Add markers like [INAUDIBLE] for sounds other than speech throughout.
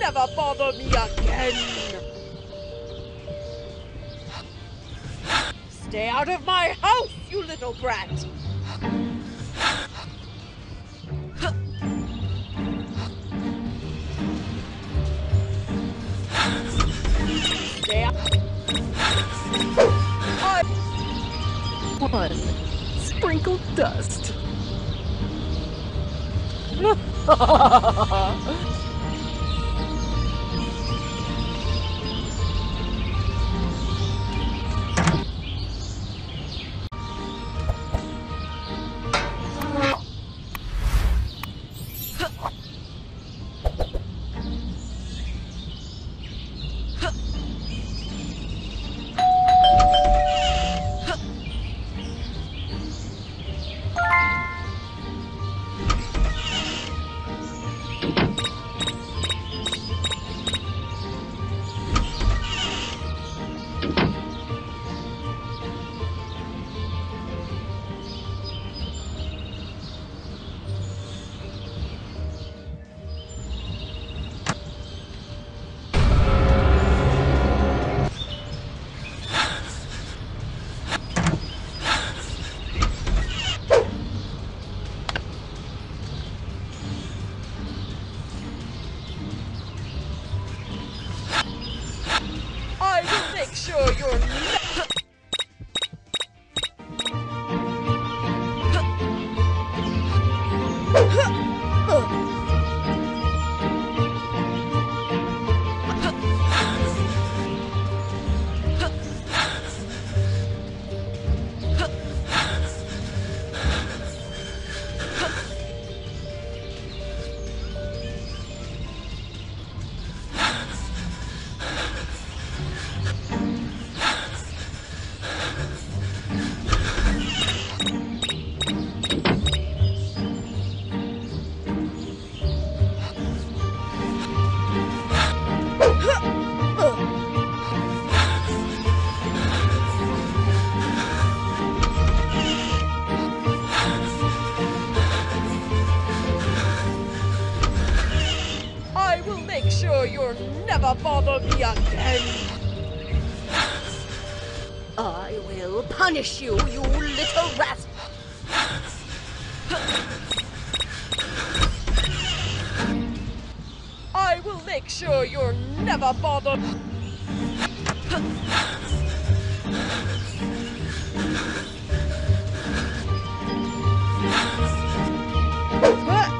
never bother me again. Stay out of my house, you little brat. Stay out. One. Sprinkled dust. [LAUGHS] sure you'll never bother me again. I will punish you, you little rat. I will make sure you'll never bother. I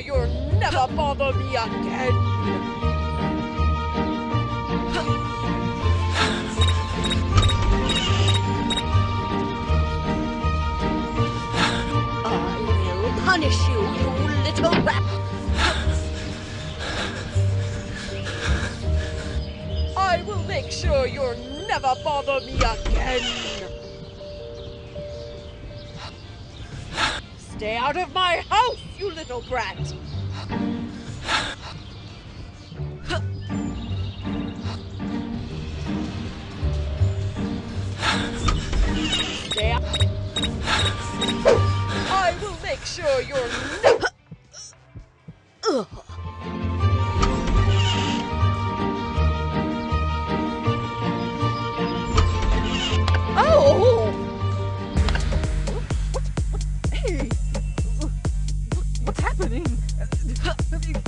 You'll never bother me again. I will punish you, you little rat. I will make sure you'll never bother me again. Stay out of my house, you little brat! Stay out. I will make sure you're never. [LAUGHS] Huh.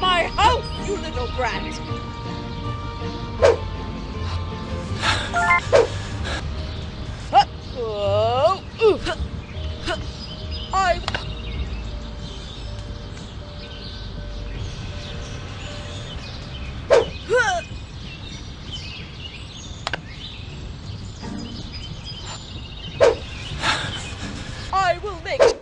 My house, you little brat! Huh, ooh. I Huh. I will make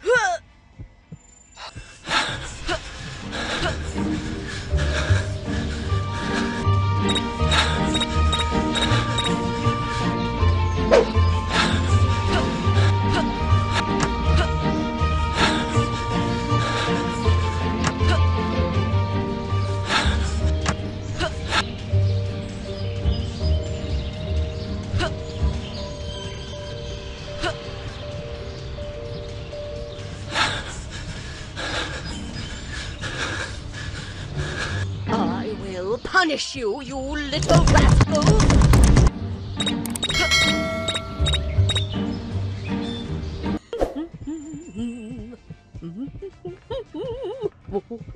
punish you, you little rascal! [LAUGHS]